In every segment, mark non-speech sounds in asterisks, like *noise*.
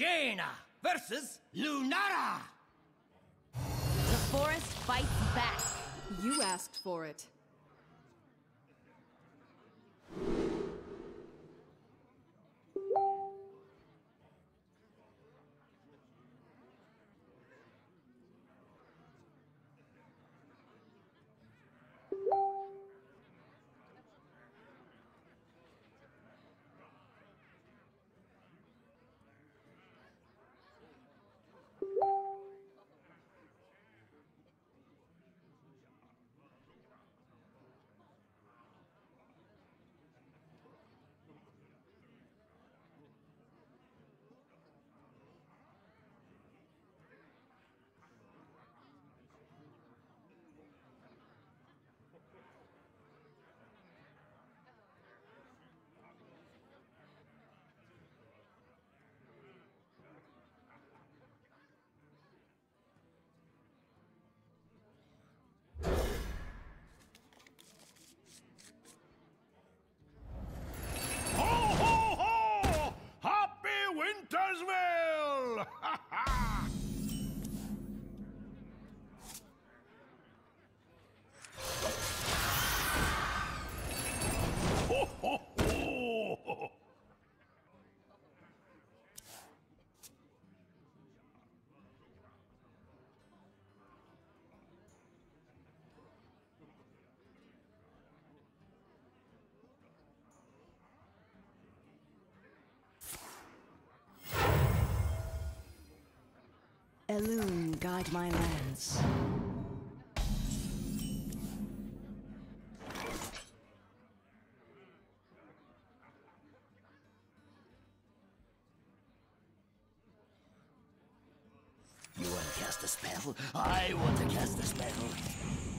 Jaina versus Lunara! The forest fights back. You asked for it. Elune, guide my lands. You want to cast a spell? I want to cast a spell.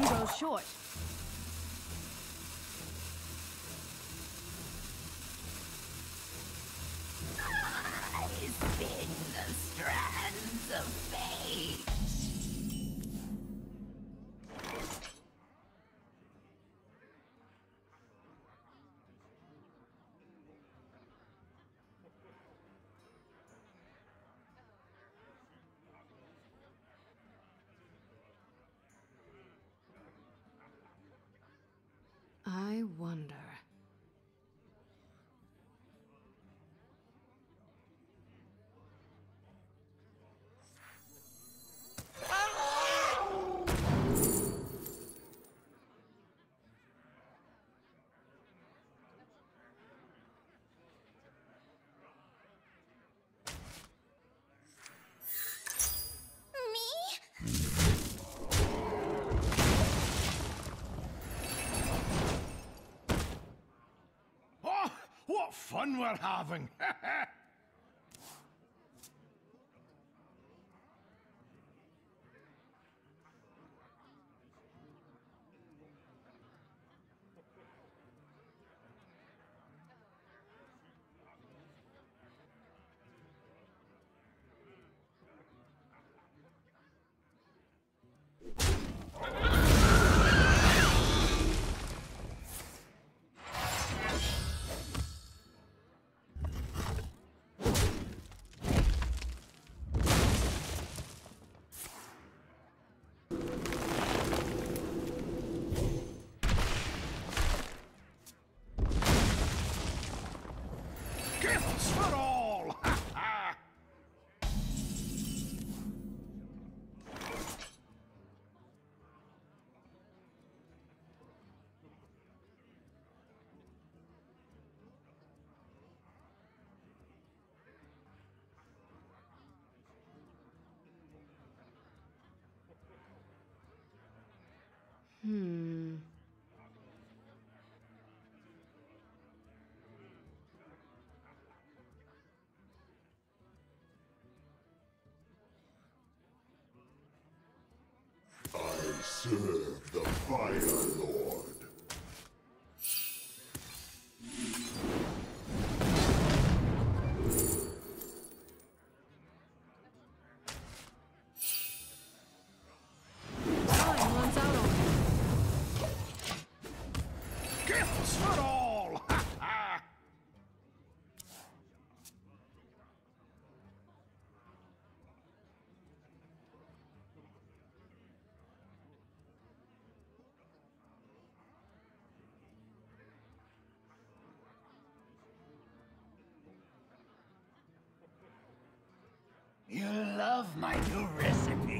Time grows short. Fun we're having! *laughs* serve the Fire Lord. You love my new recipe.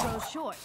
Grows short.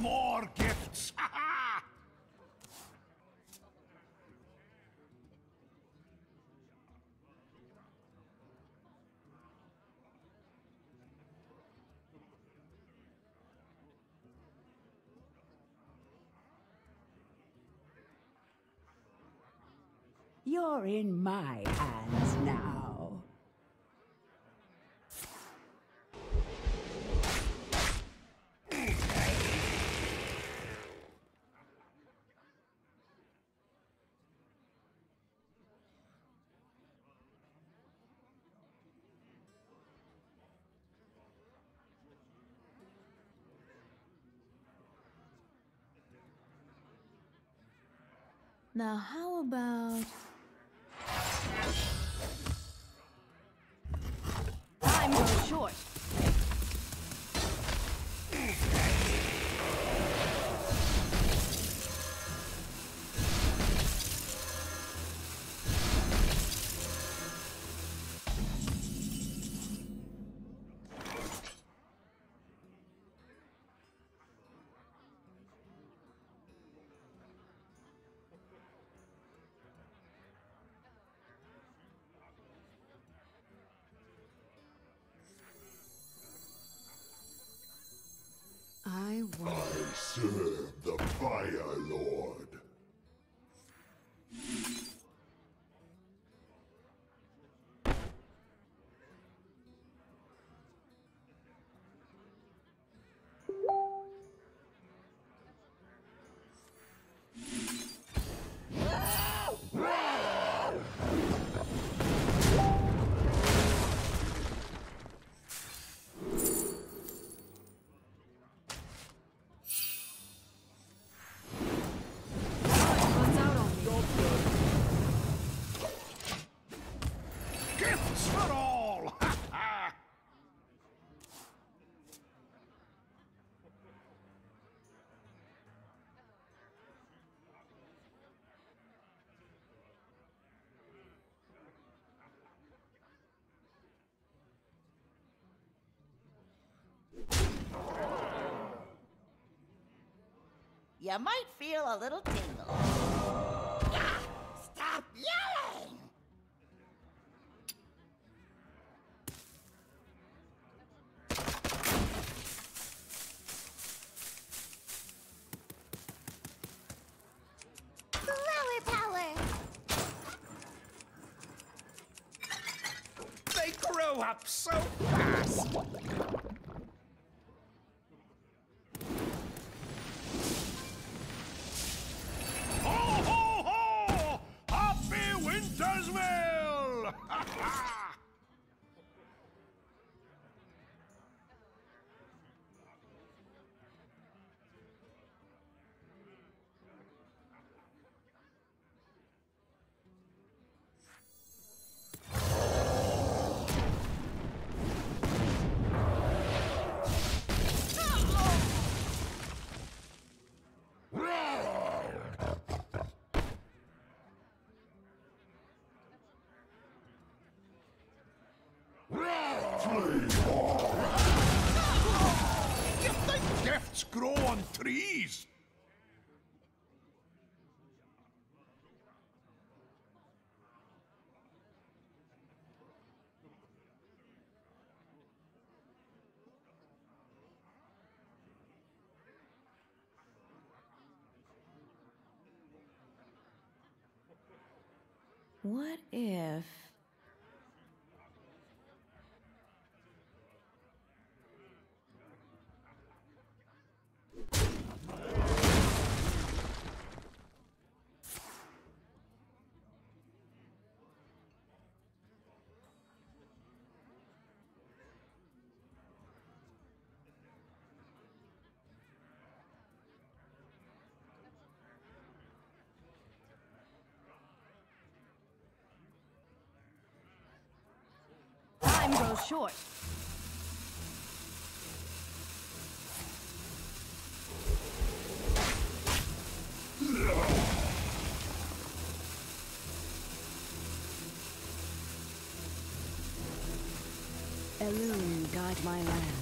More gifts! *laughs* You're in my hands now. Now, how about. You might feel a little tingle. Ah, Stop yelling! Flower power. They grow up so fast. What if. Time grows short. Elune, guide my lands.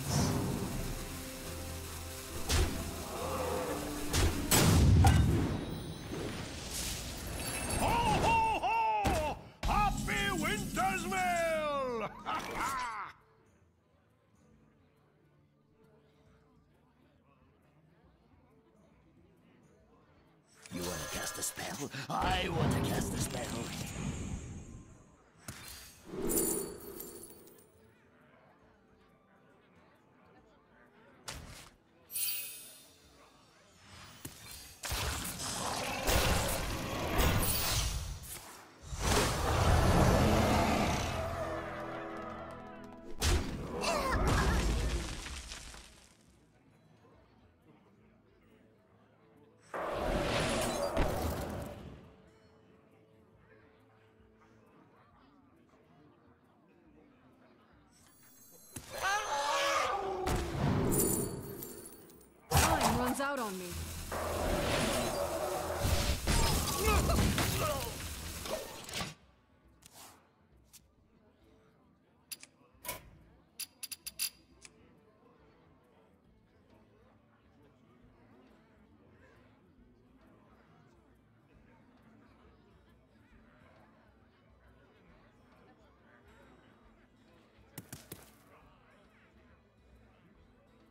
I want to cast a spell. Runs out on me.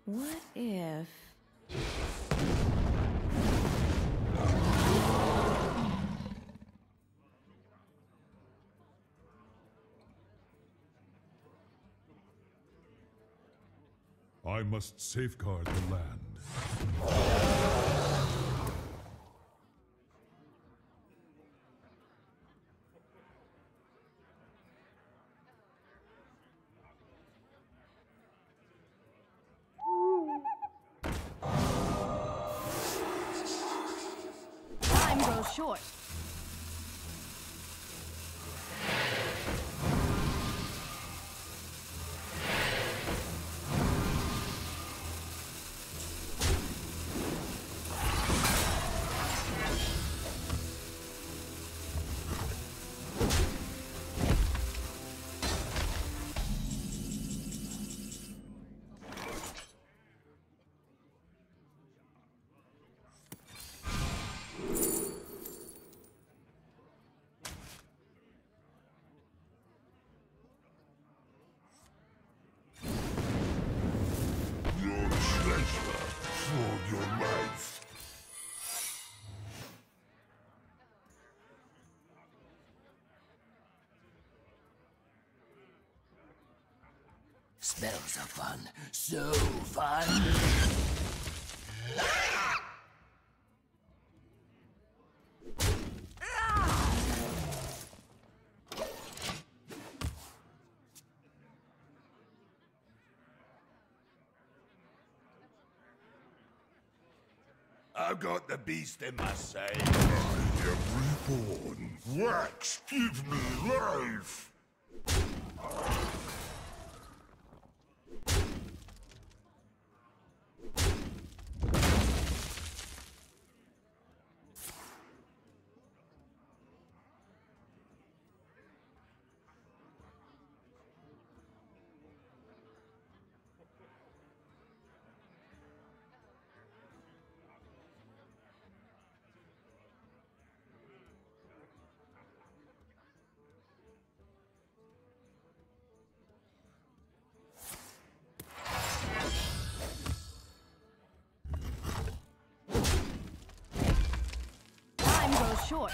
What if. I must safeguard the land. Short. Spells are fun. So fun. I've got the beast in my sight. I am reborn. Wax, give me life. Short.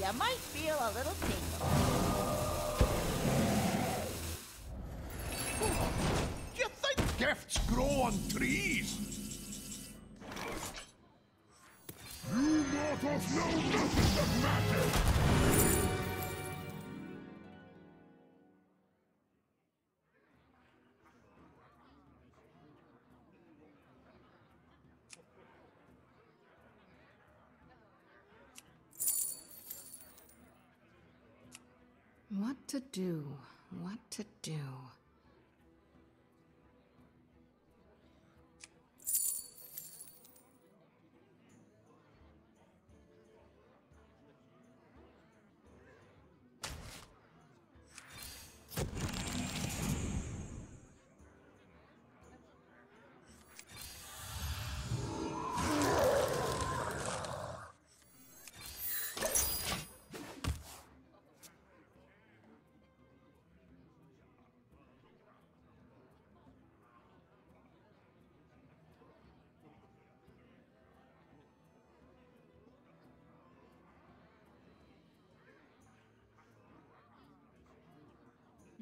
You might feel a little tingle. You think gifts grow on trees? You mortals know nothing of magic. Do? What to do?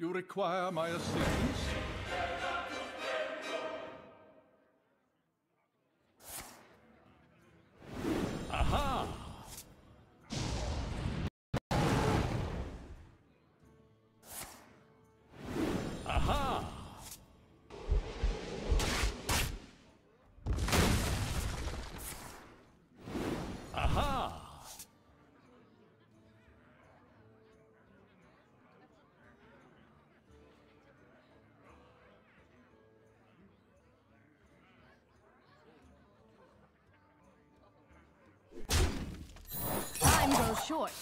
You require my assistance? Time short.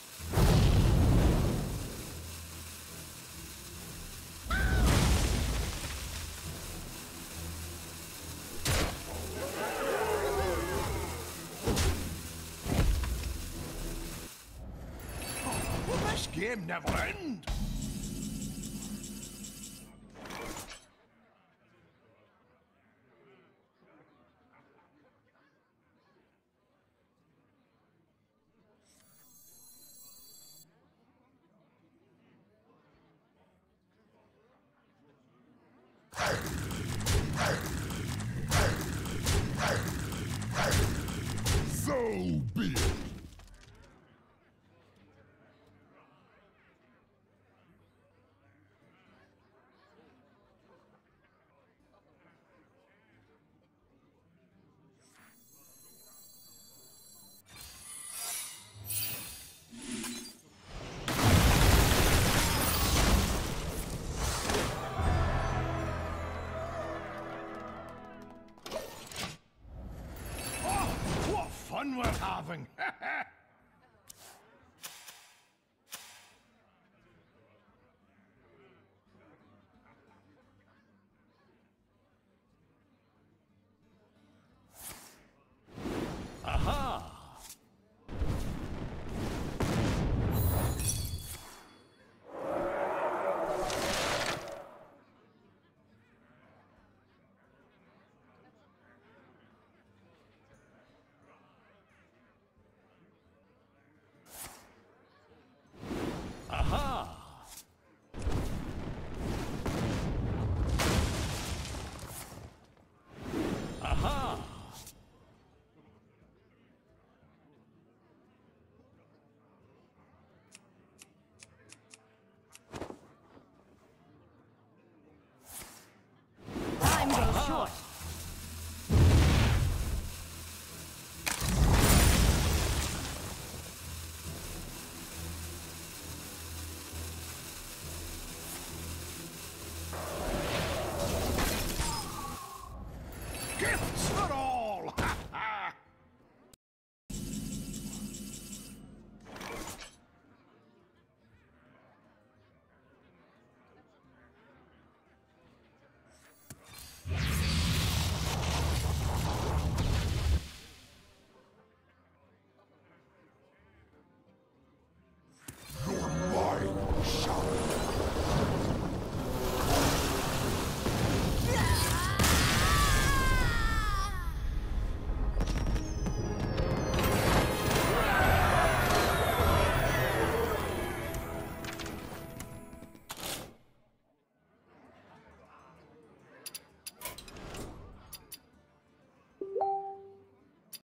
This game never end? So be Gifts for all!